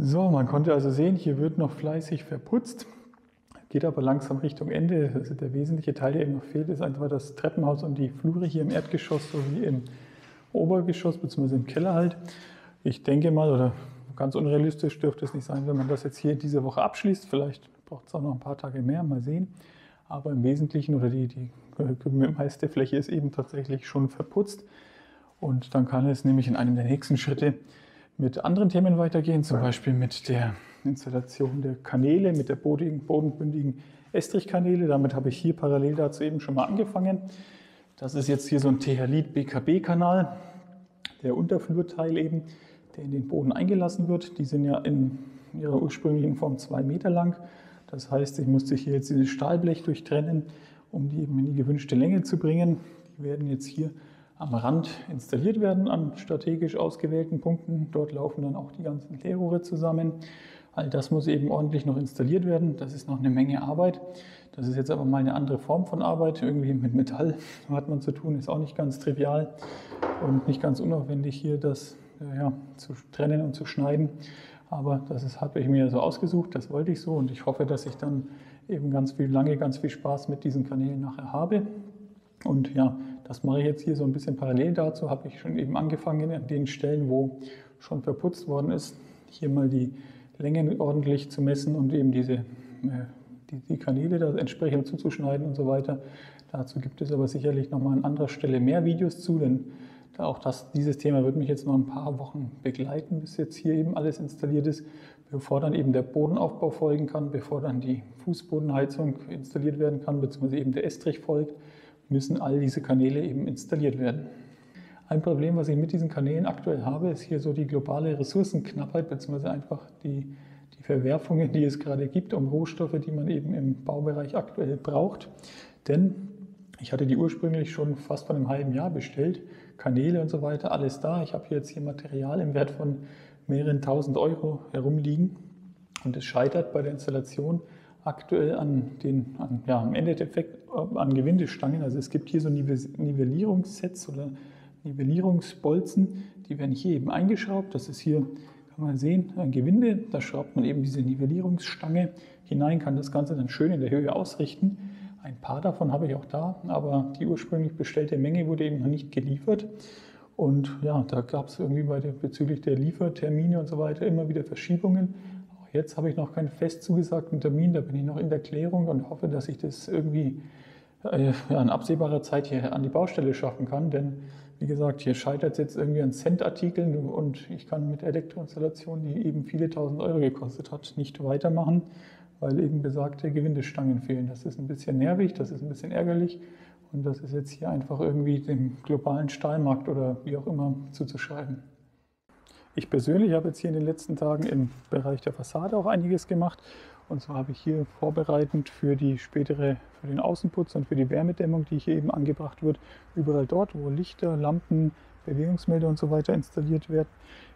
So, man konnte also sehen, hier wird noch fleißig verputzt, geht aber langsam Richtung Ende. Also der wesentliche Teil, der eben noch fehlt, ist einfach das Treppenhaus und die Flure hier im Erdgeschoss sowie im Obergeschoss bzw. im Keller halt. Ich denke mal, oder ganz unrealistisch dürfte es nicht sein, wenn man das jetzt hier diese Woche abschließt. Vielleicht braucht es auch noch ein paar Tage mehr, mal sehen. Aber im Wesentlichen oder die, die meiste Fläche ist eben tatsächlich schon verputzt. Und dann kann es nämlich in einem der nächsten Schritte mit anderen Themen weitergehen, zum Beispiel mit der Installation der Kanäle, mit der bodenbündigen Estrichkanäle. Damit habe ich hier parallel dazu eben schon mal angefangen. Das ist jetzt hier so ein TH-Lead BKB-Kanal, der Unterflurteil eben, der in den Boden eingelassen wird. Die sind ja in ihrer ursprünglichen Form zwei Meter lang. Das heißt, ich musste hier jetzt dieses Stahlblech durchtrennen, um die eben in die gewünschte Länge zu bringen. Die werden jetzt hier am Rand installiert werden an strategisch ausgewählten Punkten. Dort laufen dann auch die ganzen Leerrohre zusammen. All das muss eben ordentlich noch installiert werden. Das ist noch eine Menge Arbeit. Das ist jetzt aber mal eine andere Form von Arbeit. Irgendwie mit Metall hat man zu tun, ist auch nicht ganz trivial und nicht ganz unaufwendig hier das äh, ja, zu trennen und zu schneiden. Aber das habe ich mir so ausgesucht, das wollte ich so und ich hoffe, dass ich dann eben ganz viel, lange ganz viel Spaß mit diesen Kanälen nachher habe. Und ja, das mache ich jetzt hier so ein bisschen parallel dazu, habe ich schon eben angefangen an den Stellen, wo schon verputzt worden ist, hier mal die Längen ordentlich zu messen und eben diese, äh, die, die Kanäle da entsprechend zuzuschneiden und so weiter. Dazu gibt es aber sicherlich nochmal an anderer Stelle mehr Videos zu, denn auch das, dieses Thema wird mich jetzt noch ein paar Wochen begleiten, bis jetzt hier eben alles installiert ist, bevor dann eben der Bodenaufbau folgen kann, bevor dann die Fußbodenheizung installiert werden kann, beziehungsweise eben der Estrich folgt müssen all diese Kanäle eben installiert werden. Ein Problem, was ich mit diesen Kanälen aktuell habe, ist hier so die globale Ressourcenknappheit, beziehungsweise einfach die, die Verwerfungen, die es gerade gibt um Rohstoffe, die man eben im Baubereich aktuell braucht. Denn ich hatte die ursprünglich schon fast vor einem halben Jahr bestellt, Kanäle und so weiter, alles da. Ich habe jetzt hier Material im Wert von mehreren tausend Euro herumliegen und es scheitert bei der Installation aktuell an den, an, ja, im Endeffekt an Gewindestangen. Also es gibt hier so Nivellierungssets oder Nivellierungsbolzen, die werden hier eben eingeschraubt. Das ist hier, kann man sehen, ein Gewinde. Da schraubt man eben diese Nivellierungsstange hinein, kann das Ganze dann schön in der Höhe ausrichten. Ein paar davon habe ich auch da, aber die ursprünglich bestellte Menge wurde eben noch nicht geliefert. Und ja, da gab es irgendwie der, bezüglich der Liefertermine und so weiter immer wieder Verschiebungen. Jetzt habe ich noch keinen fest zugesagten Termin, da bin ich noch in der Klärung und hoffe, dass ich das irgendwie äh, in absehbarer Zeit hier an die Baustelle schaffen kann. Denn wie gesagt, hier scheitert es jetzt irgendwie an Centartikeln und ich kann mit Elektroinstallation, die eben viele tausend Euro gekostet hat, nicht weitermachen, weil eben besagte Gewindestangen fehlen. Das ist ein bisschen nervig, das ist ein bisschen ärgerlich und das ist jetzt hier einfach irgendwie dem globalen Stahlmarkt oder wie auch immer zuzuschreiben. Ich persönlich habe jetzt hier in den letzten Tagen im Bereich der Fassade auch einiges gemacht. Und zwar habe ich hier vorbereitend für die spätere, für den Außenputz und für die Wärmedämmung, die hier eben angebracht wird, überall dort, wo Lichter, Lampen, Bewegungsmelder und so weiter installiert werden,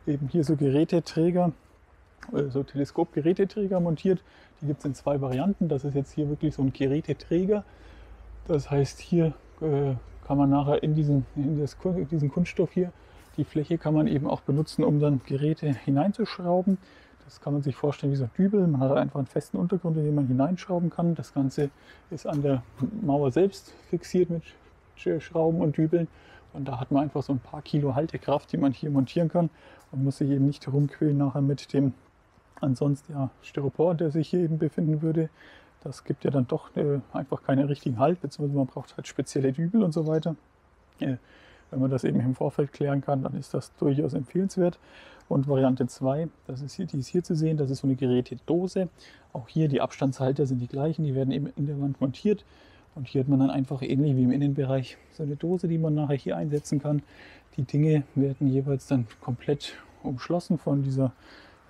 eben hier so Geräteträger, äh, so Teleskopgeräteträger montiert. Die gibt es in zwei Varianten. Das ist jetzt hier wirklich so ein Geräteträger. Das heißt, hier äh, kann man nachher in diesen, in diesen Kunststoff hier die Fläche kann man eben auch benutzen, um dann Geräte hineinzuschrauben. Das kann man sich vorstellen wie so ein Dübel. Man hat einfach einen festen Untergrund, in den man hineinschrauben kann. Das Ganze ist an der Mauer selbst fixiert mit Schrauben und Dübeln. Und da hat man einfach so ein paar Kilo Haltekraft, die man hier montieren kann und muss sich eben nicht herumquälen nachher mit dem ansonsten ja Styropor, der sich hier eben befinden würde. Das gibt ja dann doch äh, einfach keinen richtigen Halt, beziehungsweise man braucht halt spezielle Dübel und so weiter. Äh, wenn man das eben im Vorfeld klären kann, dann ist das durchaus empfehlenswert. Und Variante 2, das ist hier, die ist hier zu sehen, das ist so eine Gerätedose. Auch hier die Abstandshalter sind die gleichen, die werden eben in der Wand montiert. Und hier hat man dann einfach ähnlich wie im Innenbereich so eine Dose, die man nachher hier einsetzen kann. Die Dinge werden jeweils dann komplett umschlossen von dieser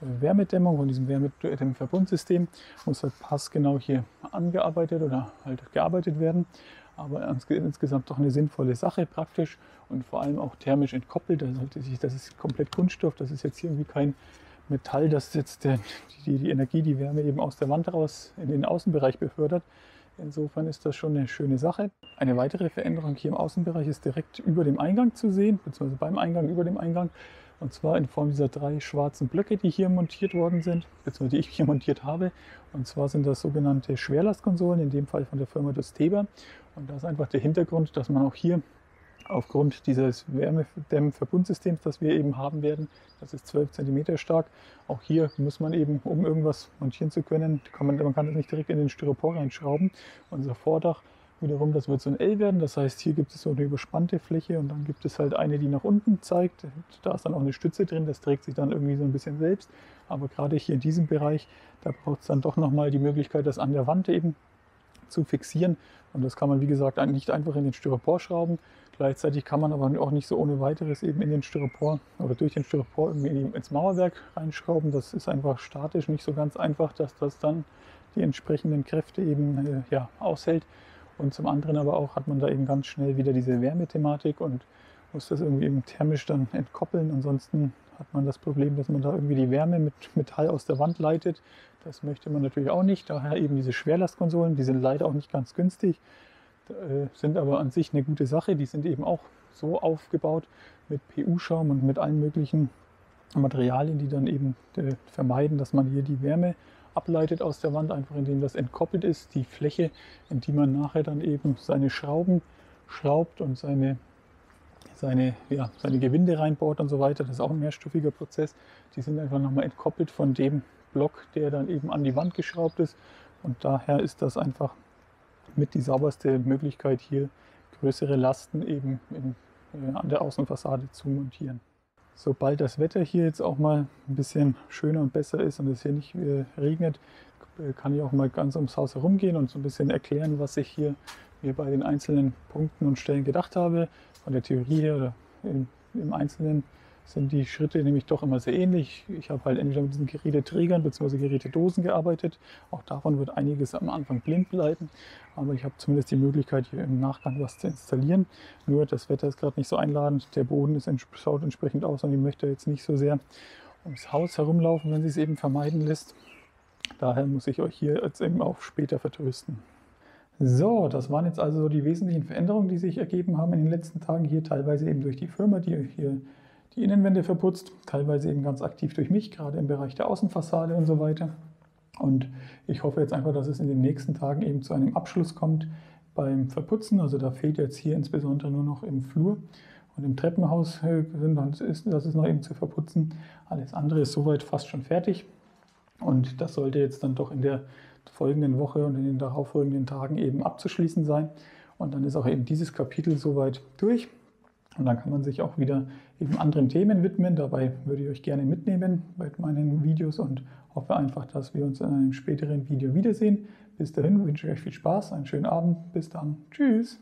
äh, Wärmedämmung, von diesem Wärmedämmverbundsystem. Muss halt passgenau hier angearbeitet oder halt gearbeitet werden aber insgesamt doch eine sinnvolle Sache, praktisch und vor allem auch thermisch entkoppelt. Das ist komplett Kunststoff, das ist jetzt hier irgendwie kein Metall, das jetzt die, die Energie, die Wärme eben aus der Wand raus in den Außenbereich befördert. Insofern ist das schon eine schöne Sache. Eine weitere Veränderung hier im Außenbereich ist direkt über dem Eingang zu sehen, beziehungsweise beim Eingang, über dem Eingang. Und zwar in Form dieser drei schwarzen Blöcke, die hier montiert worden sind, beziehungsweise die ich hier montiert habe. Und zwar sind das sogenannte Schwerlastkonsolen, in dem Fall von der Firma Dosteba. Und das ist einfach der Hintergrund, dass man auch hier aufgrund dieses Wärmedämmverbundsystems, das wir eben haben werden, das ist 12 cm stark. Auch hier muss man eben, um irgendwas montieren zu können, kann man, man kann das nicht direkt in den Styropor reinschrauben. Unser Vordach wiederum, das wird so ein L werden. Das heißt, hier gibt es so eine überspannte Fläche und dann gibt es halt eine, die nach unten zeigt. Da ist dann auch eine Stütze drin, das trägt sich dann irgendwie so ein bisschen selbst. Aber gerade hier in diesem Bereich, da braucht es dann doch nochmal die Möglichkeit, das an der Wand eben zu fixieren. Und das kann man, wie gesagt, nicht einfach in den Styropor schrauben. Gleichzeitig kann man aber auch nicht so ohne weiteres eben in den Styropor oder durch den Styropor irgendwie ins Mauerwerk reinschrauben. Das ist einfach statisch nicht so ganz einfach, dass das dann die entsprechenden Kräfte eben äh, ja, aushält. Und zum anderen aber auch hat man da eben ganz schnell wieder diese Wärmethematik und muss das irgendwie eben thermisch dann entkoppeln. Ansonsten hat man das Problem, dass man da irgendwie die Wärme mit Metall aus der Wand leitet. Das möchte man natürlich auch nicht. Daher eben diese Schwerlastkonsolen, die sind leider auch nicht ganz günstig, äh, sind aber an sich eine gute Sache. Die sind eben auch so aufgebaut mit PU-Schaum und mit allen möglichen Materialien, die dann eben äh, vermeiden, dass man hier die Wärme ableitet aus der Wand, einfach indem das entkoppelt ist. Die Fläche, in die man nachher dann eben seine Schrauben schraubt und seine seine, ja, seine Gewinde reinbaut und so weiter. Das ist auch ein mehrstufiger Prozess. Die sind einfach nochmal entkoppelt von dem Block, der dann eben an die Wand geschraubt ist. Und daher ist das einfach mit die sauberste Möglichkeit, hier größere Lasten eben in, äh, an der Außenfassade zu montieren. Sobald das Wetter hier jetzt auch mal ein bisschen schöner und besser ist und es hier nicht äh, regnet, äh, kann ich auch mal ganz ums Haus herumgehen und so ein bisschen erklären, was ich hier mir bei den einzelnen Punkten und Stellen gedacht habe. Von der Theorie her oder im, im Einzelnen sind die Schritte nämlich doch immer sehr ähnlich. Ich habe halt entweder mit diesen Geräteträgern bzw. Gerätedosen gearbeitet. Auch davon wird einiges am Anfang blind bleiben. Aber ich habe zumindest die Möglichkeit, hier im Nachgang was zu installieren. Nur das Wetter ist gerade nicht so einladend. Der Boden ist, schaut entsprechend aus und ich möchte jetzt nicht so sehr ums Haus herumlaufen, wenn sie es eben vermeiden lässt. Daher muss ich euch hier jetzt eben auch später vertrösten. So, das waren jetzt also die wesentlichen Veränderungen, die sich ergeben haben in den letzten Tagen hier, teilweise eben durch die Firma, die hier die Innenwände verputzt, teilweise eben ganz aktiv durch mich, gerade im Bereich der Außenfassade und so weiter. Und ich hoffe jetzt einfach, dass es in den nächsten Tagen eben zu einem Abschluss kommt beim Verputzen. Also da fehlt jetzt hier insbesondere nur noch im Flur und im Treppenhaus, äh, das ist noch eben zu verputzen. Alles andere ist soweit fast schon fertig. Und das sollte jetzt dann doch in der folgenden Woche und in den darauffolgenden Tagen eben abzuschließen sein. Und dann ist auch eben dieses Kapitel soweit durch. Und dann kann man sich auch wieder eben anderen Themen widmen. Dabei würde ich euch gerne mitnehmen bei meinen Videos und hoffe einfach, dass wir uns in einem späteren Video wiedersehen. Bis dahin wünsche ich euch viel Spaß, einen schönen Abend. Bis dann. Tschüss.